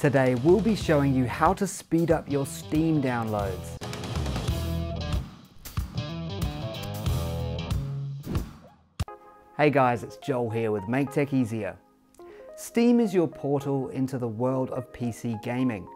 Today we'll be showing you how to speed up your Steam downloads. Hey guys, it's Joel here with Make Tech Easier. Steam is your portal into the world of PC gaming.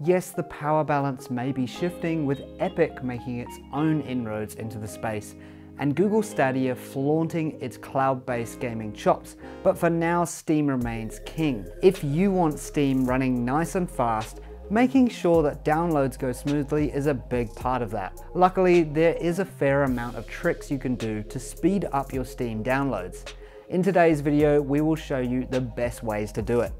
Yes, the power balance may be shifting with Epic making its own inroads into the space and Google Stadia flaunting its cloud-based gaming chops, but for now Steam remains king. If you want Steam running nice and fast, making sure that downloads go smoothly is a big part of that. Luckily, there is a fair amount of tricks you can do to speed up your Steam downloads. In today's video, we will show you the best ways to do it.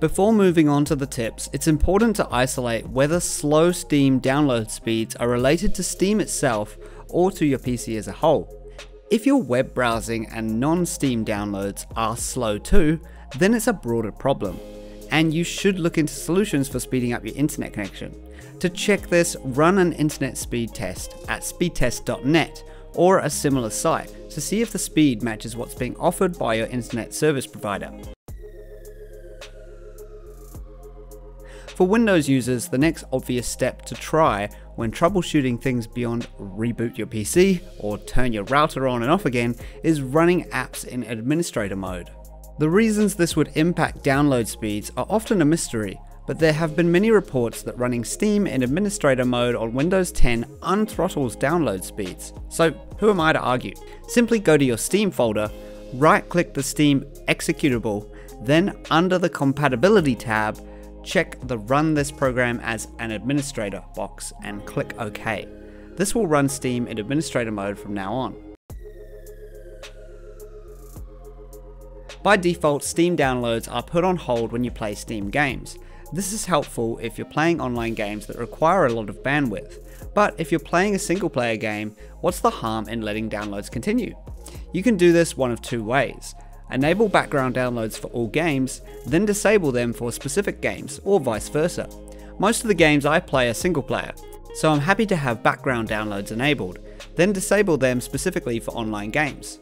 Before moving on to the tips, it's important to isolate whether slow Steam download speeds are related to Steam itself or to your PC as a whole. If your web browsing and non-Steam downloads are slow too, then it's a broader problem, and you should look into solutions for speeding up your internet connection. To check this, run an internet speed test at speedtest.net or a similar site to see if the speed matches what's being offered by your internet service provider. For Windows users, the next obvious step to try when troubleshooting things beyond reboot your PC or turn your router on and off again is running apps in administrator mode. The reasons this would impact download speeds are often a mystery, but there have been many reports that running Steam in administrator mode on Windows 10 unthrottles download speeds. So who am I to argue? Simply go to your Steam folder, right click the Steam executable, then under the compatibility tab, check the Run this program as an administrator box and click OK. This will run Steam in administrator mode from now on. By default, Steam downloads are put on hold when you play Steam games. This is helpful if you're playing online games that require a lot of bandwidth, but if you're playing a single player game, what's the harm in letting downloads continue? You can do this one of two ways. Enable background downloads for all games, then disable them for specific games, or vice versa. Most of the games I play are single player, so I'm happy to have background downloads enabled, then disable them specifically for online games.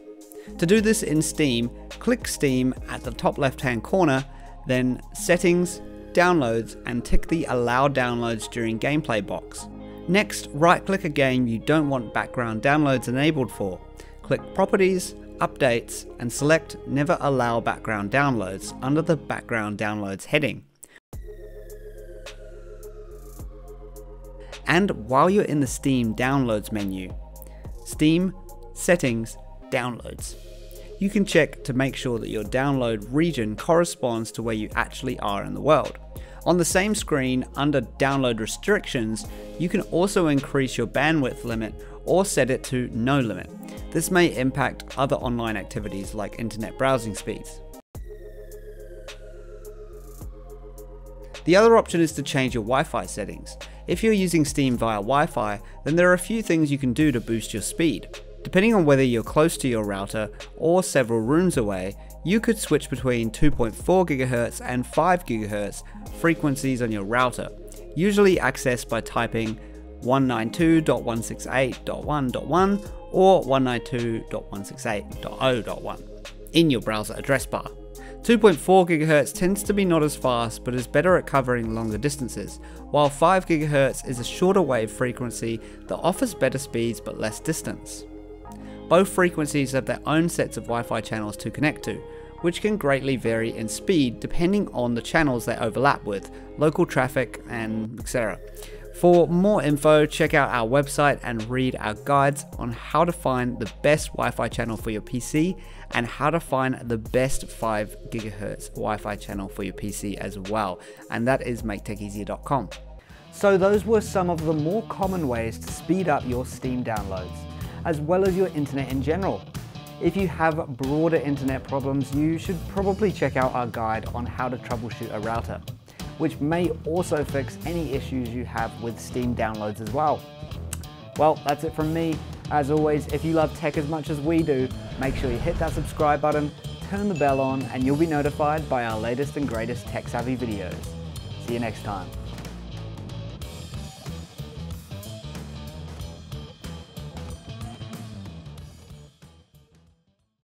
To do this in Steam, click Steam at the top left hand corner, then Settings, Downloads, and tick the Allow Downloads during Gameplay box. Next, right click a game you don't want background downloads enabled for. Click Properties, Updates, and select Never Allow Background Downloads under the Background Downloads heading. And while you're in the Steam Downloads menu, Steam, Settings, Downloads. You can check to make sure that your download region corresponds to where you actually are in the world. On the same screen, under Download Restrictions, you can also increase your bandwidth limit or set it to no limit. This may impact other online activities like internet browsing speeds. The other option is to change your Wi-Fi settings. If you're using Steam via Wi-Fi, then there are a few things you can do to boost your speed. Depending on whether you're close to your router or several rooms away, you could switch between 2.4 GHz and 5 GHz frequencies on your router, usually accessed by typing 192.168.1.1 or 192.168.0.1 in your browser address bar. 2.4 GHz tends to be not as fast but is better at covering longer distances, while 5 GHz is a shorter wave frequency that offers better speeds but less distance. Both frequencies have their own sets of Wi-Fi channels to connect to, which can greatly vary in speed depending on the channels they overlap with, local traffic, and etc. For more info, check out our website and read our guides on how to find the best Wi Fi channel for your PC and how to find the best 5 GHz Wi Fi channel for your PC as well. And that is maketecheasier.com. So, those were some of the more common ways to speed up your Steam downloads, as well as your internet in general. If you have broader internet problems, you should probably check out our guide on how to troubleshoot a router which may also fix any issues you have with Steam downloads as well. Well, that's it from me. As always, if you love tech as much as we do, make sure you hit that subscribe button, turn the bell on, and you'll be notified by our latest and greatest tech savvy videos. See you next time.